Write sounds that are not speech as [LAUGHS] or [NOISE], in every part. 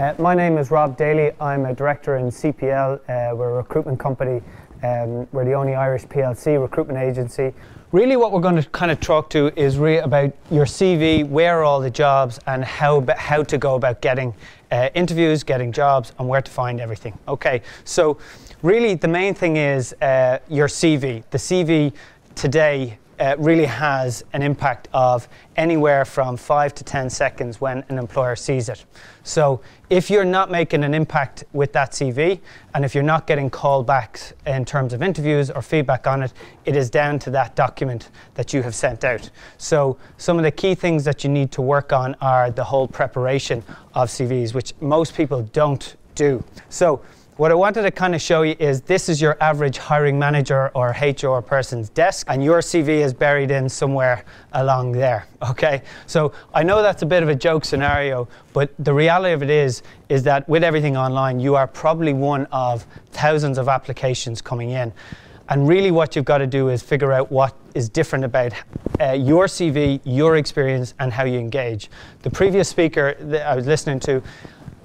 Uh, my name is Rob Daly. I'm a director in CPL. Uh, we're a recruitment company. Um, we're the only Irish PLC recruitment agency. Really, what we're going to kind of talk to is really about your CV, where are all the jobs, and how how to go about getting uh, interviews, getting jobs, and where to find everything. Okay, so really the main thing is uh, your CV. The CV today uh, really has an impact of anywhere from five to 10 seconds when an employer sees it. So if you're not making an impact with that CV, and if you're not getting callbacks in terms of interviews or feedback on it, it is down to that document that you have sent out. So some of the key things that you need to work on are the whole preparation of CVs, which most people don't do. So what I wanted to kind of show you is this is your average hiring manager or HR person's desk, and your CV is buried in somewhere along there. Okay, so I know that's a bit of a joke scenario, but the reality of it is, is that with everything online, you are probably one of thousands of applications coming in. And really, what you've got to do is figure out what is different about uh, your CV, your experience, and how you engage. The previous speaker that I was listening to,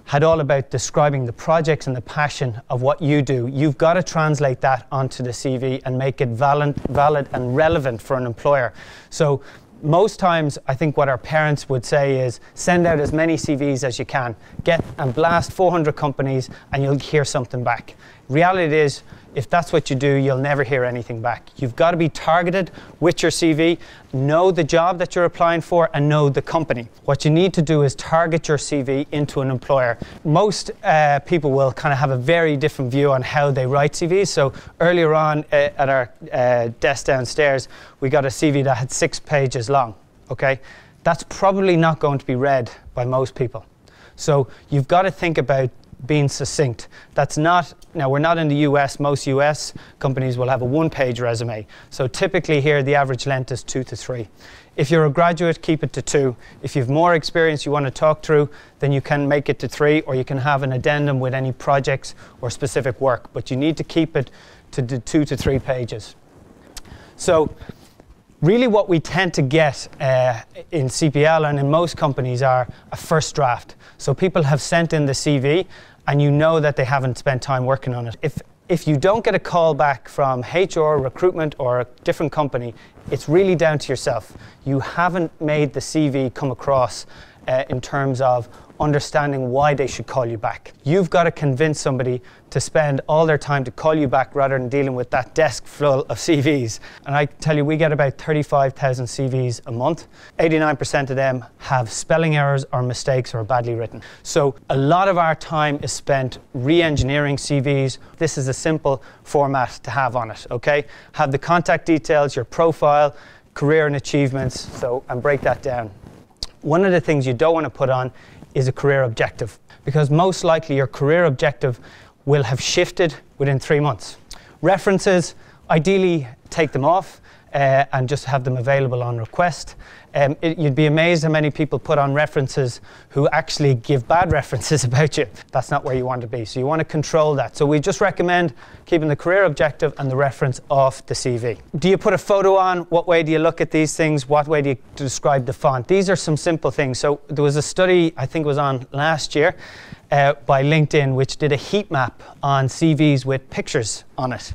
had all about describing the projects and the passion of what you do. You've got to translate that onto the CV and make it valid, valid and relevant for an employer. So most times, I think what our parents would say is send out as many CVs as you can, get and blast 400 companies, and you'll hear something back. Reality is, if that's what you do, you'll never hear anything back. You've got to be targeted with your CV, know the job that you're applying for, and know the company. What you need to do is target your CV into an employer. Most uh, people will kind of have a very different view on how they write CVs. So earlier on uh, at our uh, desk downstairs, we got a CV that had six pages long. Okay, that's probably not going to be read by most people. So you've got to think about being succinct. That's not, now we're not in the US, most US companies will have a one page resume. So typically here the average length is two to three. If you're a graduate, keep it to two. If you have more experience you want to talk through, then you can make it to three, or you can have an addendum with any projects or specific work. But you need to keep it to two to three pages. So really what we tend to get uh, in CPL and in most companies are a first draft. So people have sent in the CV and you know that they haven't spent time working on it. If if you don't get a call back from HR, recruitment, or a different company, it's really down to yourself. You haven't made the CV come across uh, in terms of understanding why they should call you back. You've got to convince somebody to spend all their time to call you back rather than dealing with that desk full of CVs. And I tell you, we get about 35,000 CVs a month. 89% of them have spelling errors or mistakes or are badly written. So a lot of our time is spent re-engineering CVs. This is a simple format to have on it, okay? Have the contact details, your profile, career and achievements, so and break that down. One of the things you don't want to put on is a career objective because most likely your career objective will have shifted within three months. References, ideally take them off uh, and just have them available on request. Um, it, you'd be amazed how many people put on references who actually give bad [LAUGHS] references about you. That's not where you want to be. So you want to control that. So we just recommend keeping the career objective and the reference off the CV. Do you put a photo on? What way do you look at these things? What way do you describe the font? These are some simple things. So there was a study, I think was on last year, uh, by LinkedIn, which did a heat map on CVs with pictures on it.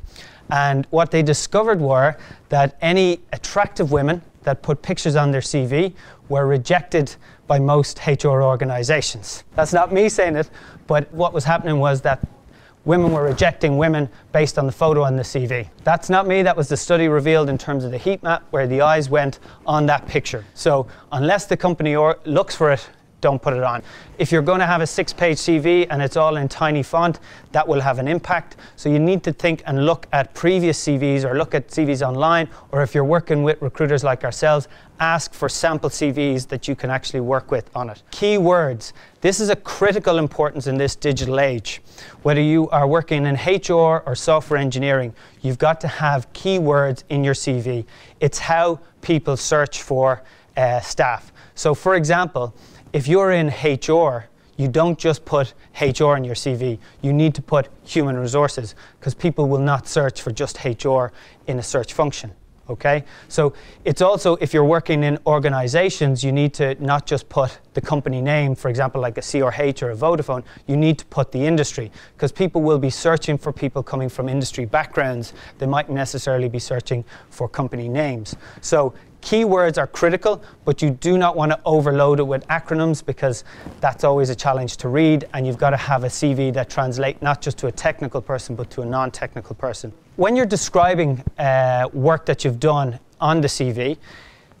And what they discovered were that any attractive women that put pictures on their CV were rejected by most HR organizations. That's not me saying it, but what was happening was that women were rejecting women based on the photo on the CV. That's not me, that was the study revealed in terms of the heat map where the eyes went on that picture. So unless the company looks for it don't put it on. If you're going to have a six page CV and it's all in tiny font, that will have an impact. So you need to think and look at previous CVs or look at CVs online, or if you're working with recruiters like ourselves, ask for sample CVs that you can actually work with on it. Keywords. This is a critical importance in this digital age. Whether you are working in HR or software engineering, you've got to have keywords in your CV. It's how people search for uh, staff. So, for example, if you're in HR, you don't just put HR in your CV. You need to put human resources because people will not search for just HR in a search function. Okay, so it's also if you're working in organizations, you need to not just put the company name, for example, like a CRH or a Vodafone, you need to put the industry because people will be searching for people coming from industry backgrounds. They might necessarily be searching for company names. So Keywords are critical, but you do not want to overload it with acronyms because that's always a challenge to read, and you've got to have a CV that translates not just to a technical person, but to a non technical person. When you're describing uh, work that you've done on the CV,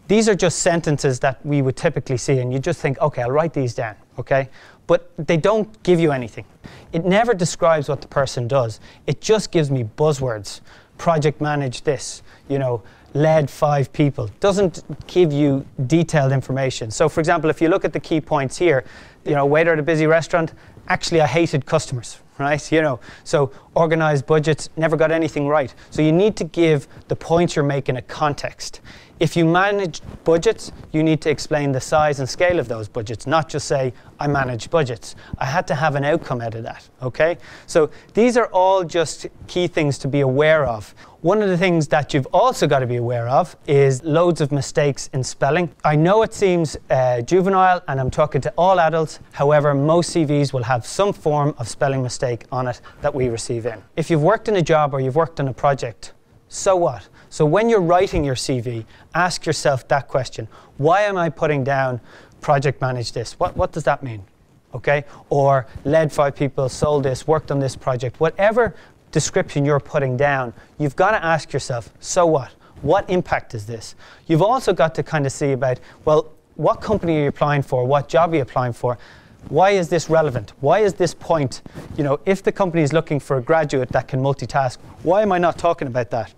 these are just sentences that we would typically see, and you just think, okay, I'll write these down, okay? But they don't give you anything. It never describes what the person does, it just gives me buzzwords. Project manage this, you know, led five people. Doesn't give you detailed information. So, for example, if you look at the key points here, you know, waiter at a busy restaurant, actually, I hated customers, right? [LAUGHS] You know, so organized budgets, never got anything right. So, you need to give the points you're making a context. If you manage budgets, you need to explain the size and scale of those budgets, not just say, I manage budgets. I had to have an outcome out of that, okay? So these are all just key things to be aware of. One of the things that you've also got to be aware of is loads of mistakes in spelling. I know it seems uh, juvenile and I'm talking to all adults, however, most CVs will have some form of spelling mistake on it that we receive in. If you've worked in a job or you've worked on a project, so what? So when you're writing your CV, ask yourself that question. Why am I putting down project manage this? What, what does that mean? Okay? Or led five people, sold this, worked on this project. Whatever description you're putting down, you've got to ask yourself, so what? What impact is this? You've also got to kind of see about, well, what company are you applying for? What job are you applying for? Why is this relevant? Why is this point? You know, if the company is looking for a graduate that can multitask, why am I not talking about that?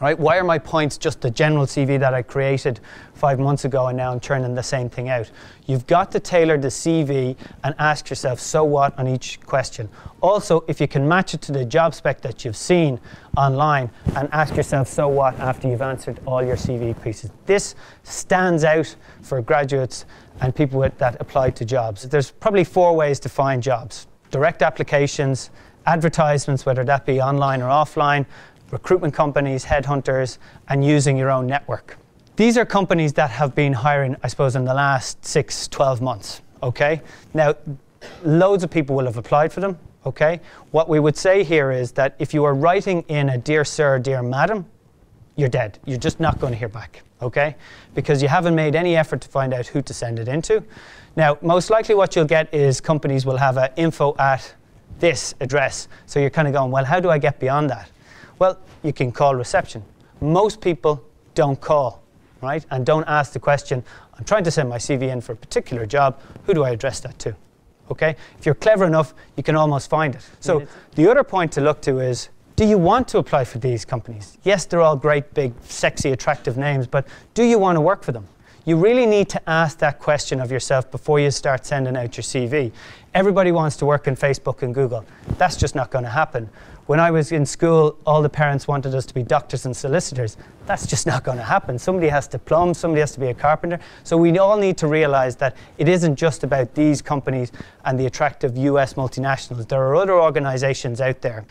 right? Why are my points just the general CV that I created five months ago and now I'm churning the same thing out? You've got to tailor the CV and ask yourself, so what on each question. Also, if you can match it to the job spec that you've seen online and ask yourself, so what after you've answered all your CV pieces. This stands out for graduates and people that apply to jobs. There's probably four ways to find jobs. Direct applications, advertisements, whether that be online or offline, recruitment companies, headhunters, and using your own network. These are companies that have been hiring, I suppose, in the last six, 12 months. Okay? Now, loads of people will have applied for them. Okay? What we would say here is that if you are writing in a dear sir, dear madam, you're dead. You're just not going to hear back. Okay? Because you haven't made any effort to find out who to send it into. Now, most likely what you'll get is companies will have an info at this address. So you're kind of going, well, how do I get beyond that? Well, you can call reception. Most people don't call, right? And don't ask the question, I'm trying to send my CV in for a particular job, who do I address that to? Okay? If you're clever enough, you can almost find it. So the other point to look to is, do you want to apply for these companies? Yes, they're all great, big, sexy, attractive names, but do you want to work for them? You really need to ask that question of yourself before you start sending out your CV. Everybody wants to work in Facebook and Google. That's just not going to happen. When I was in school, all the parents wanted us to be doctors and solicitors. That's just not going to happen. Somebody has to plumb, somebody has to be a carpenter. So we all need to realize that it isn't just about these companies and the attractive US multinationals. There are other organizations out there.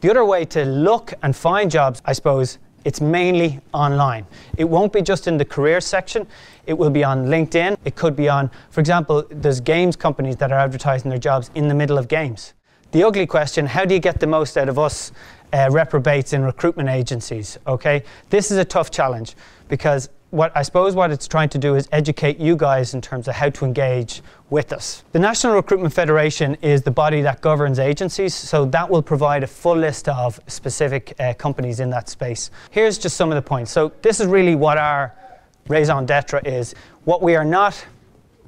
The other way to look and find jobs, I suppose, it's mainly online. It won't be just in the career section. It will be on LinkedIn. It could be on, for example, there's games companies that are advertising their jobs in the middle of games the ugly question how do you get the most out of us uh, reprobates in recruitment agencies? Okay, this is a tough challenge because what I suppose what it's trying to do is educate you guys in terms of how to engage with us. The National Recruitment Federation is the body that governs agencies, so that will provide a full list of specific uh, companies in that space. Here's just some of the points. So this is really what our raison d'etre is. What we are not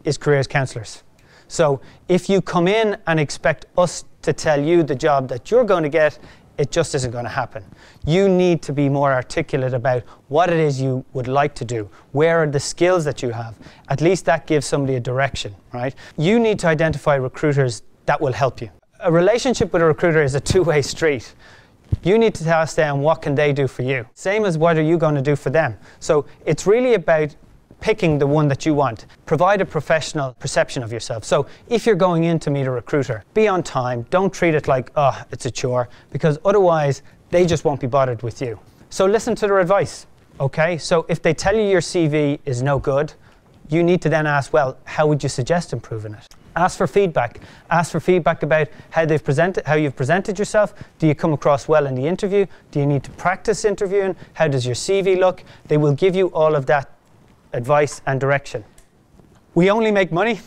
is careers counsellors. So if you come in and expect us to tell you the job that you're going to get, it just isn't going to happen. You need to be more articulate about what it is you would like to do. Where are the skills that you have? At least that gives somebody a direction, right? You need to identify recruiters that will help you. A relationship with a recruiter is a two-way street. You need to ask them what can they do for you. Same as what are you going to do for them. So it's really about picking the one that you want. Provide a professional perception of yourself. So if you're going in to meet a recruiter, be on time. Don't treat it like, oh, it's a chore, because otherwise they just won't be bothered with you. So listen to their advice. Okay, so if they tell you your CV is no good, you need to then ask, well, how would you suggest improving it? Ask for feedback. Ask for feedback about how they've presented, how you've presented yourself. Do you come across well in the interview? Do you need to practice interviewing? How does your CV look? They will give you all of that advice and direction. We only make money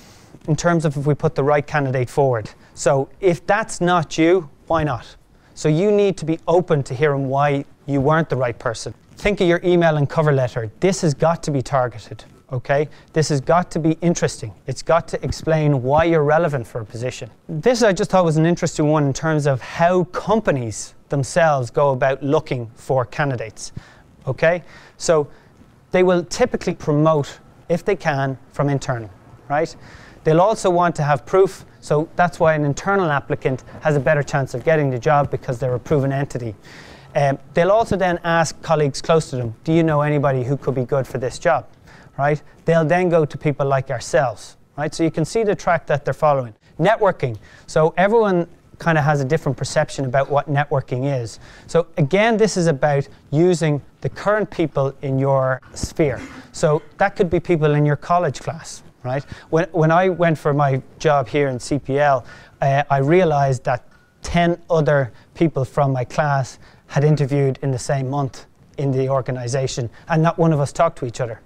in terms of if we put the right candidate forward. So if that's not you, why not? So you need to be open to hearing why you weren't the right person. Think of your email and cover letter. This has got to be targeted okay? This has got to be interesting. It's got to explain why you're relevant for a position. This I just thought was an interesting one in terms of how companies themselves go about looking for candidates, okay? So they will typically promote, if they can, from internal, right? They'll also want to have proof, so that's why an internal applicant has a better chance of getting the job because they're a proven entity. Um, they'll also then ask colleagues close to them, do you know anybody who could be good for this job? right? They'll then go to people like ourselves, right? So you can see the track that they're following. Networking. So everyone kind of has a different perception about what networking is. So again, this is about using the current people in your sphere. So that could be people in your college class, right? When, when I went for my job here in CPL, uh, I realized that 10 other people from my class had interviewed in the same month in the organization, and not one of us talked to each other.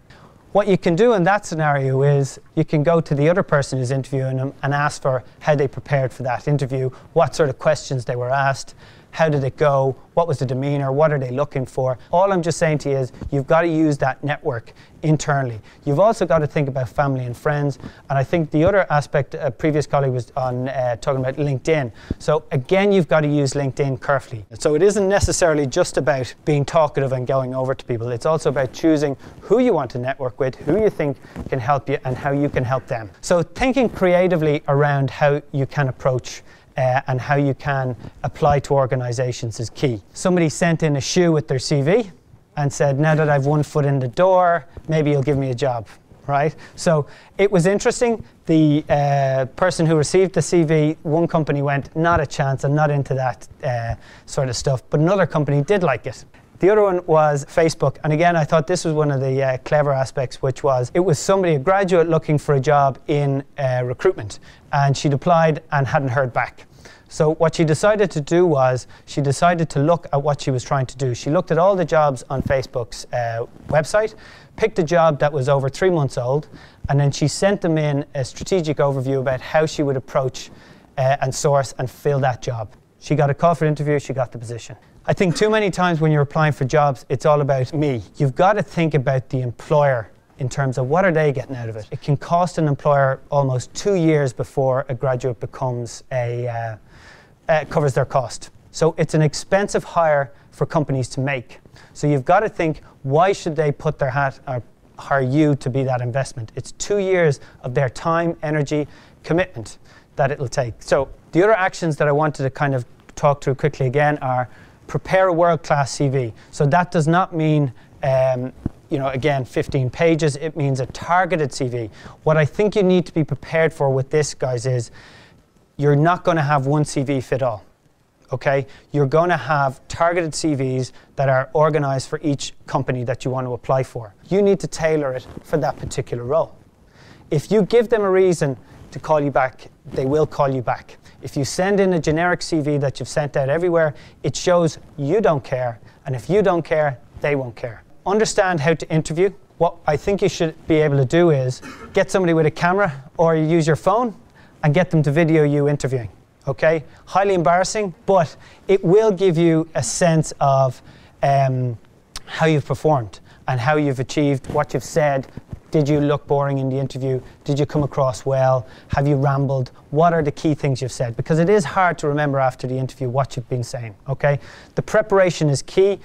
What you can do in that scenario is you can go to the other person who's interviewing them and ask for how they prepared for that interview, what sort of questions they were asked, how did it go? What was the demeanor? What are they looking for? All I'm just saying to you is you've got to use that network internally. You've also got to think about family and friends. And I think the other aspect, a previous colleague was on uh, talking about LinkedIn. So again, you've got to use LinkedIn carefully. So it isn't necessarily just about being talkative and going over to people. It's also about choosing who you want to network with, who you think can help you, and how you can help them. So thinking creatively around how you can approach uh, and how you can apply to organizations is key. Somebody sent in a shoe with their CV and said, Now that I've one foot in the door, maybe you'll give me a job. Right? So it was interesting. The uh, person who received the CV, one company went, Not a chance, I'm not into that uh, sort of stuff. But another company did like it. The other one was Facebook. And again, I thought this was one of the uh, clever aspects, which was it was somebody, a graduate looking for a job in uh, recruitment. And she'd applied and hadn't heard back. So what she decided to do was she decided to look at what she was trying to do. She looked at all the jobs on Facebook's uh, website, picked a job that was over three months old, and then she sent them in a strategic overview about how she would approach uh, and source and fill that job. She got a call for an interview, she got the position. I think too many times when you're applying for jobs, it's all about me. You've got to think about the employer in terms of what are they getting out of it. It can cost an employer almost two years before a graduate becomes a uh, uh, covers their cost. So it's an expensive hire for companies to make. So you've got to think, why should they put their hat or hire you to be that investment? It's two years of their time, energy, commitment that it'll take. So the other actions that I wanted to kind of talk through quickly again are prepare a world-class CV. So that does not mean um, you know, again, 15 pages. It means a targeted CV. What I think you need to be prepared for with this, guys, is you're not going to have one CV fit all. Okay? You're going to have targeted CVs that are organized for each company that you want to apply for. You need to tailor it for that particular role. If you give them a reason to call you back, they will call you back. If you send in a generic CV that you've sent out everywhere, it shows you don't care. And if you don't care, they won't care. Understand how to interview. What I think you should be able to do is get somebody with a camera or use your phone and get them to video you interviewing. Okay? Highly embarrassing, but it will give you a sense of um, how you've performed and how you've achieved what you've said. Did you look boring in the interview? Did you come across well? Have you rambled? What are the key things you've said? Because it is hard to remember after the interview what you've been saying. Okay? The preparation is key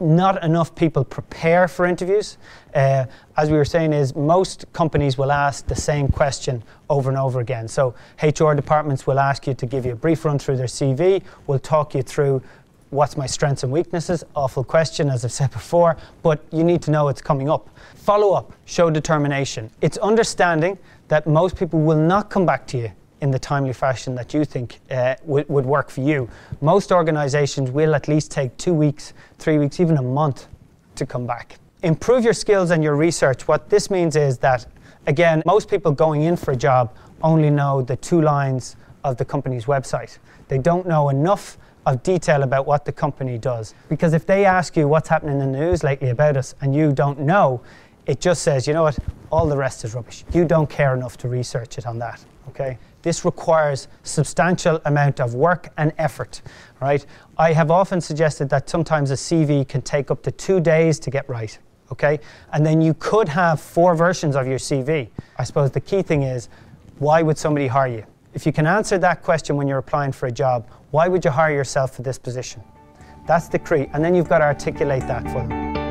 not enough people prepare for interviews. Uh, as we were saying, is most companies will ask the same question over and over again. So HR departments will ask you to give you a brief run through their CV. We'll talk you through what's my strengths and weaknesses. Awful question, as I've said before, but you need to know it's coming up. Follow up, show determination. It's understanding that most people will not come back to you in the timely fashion that you think uh, w- would work for you. Most organizations will at least take two weeks, three weeks, even a month to come back. improve your skills and your research, what this means is that, again, most people going in for a job only know the two lines of the company's website. They don't know enough of detail about what the company does. Because if they ask you what's happening in the news lately about us and you don't know, it just says, you know what, all the rest is rubbish. You don't care enough to research it on that, okay? This requires substantial amount of work and effort, right? I have often suggested that sometimes a CV can take up to two days to get right, okay? And then you could have four versions of your CV. I suppose the key thing is, why would somebody hire you? If you can answer that question when you're applying for a job, why would you hire yourself for this position? That's the key, and then you've got to articulate that for them.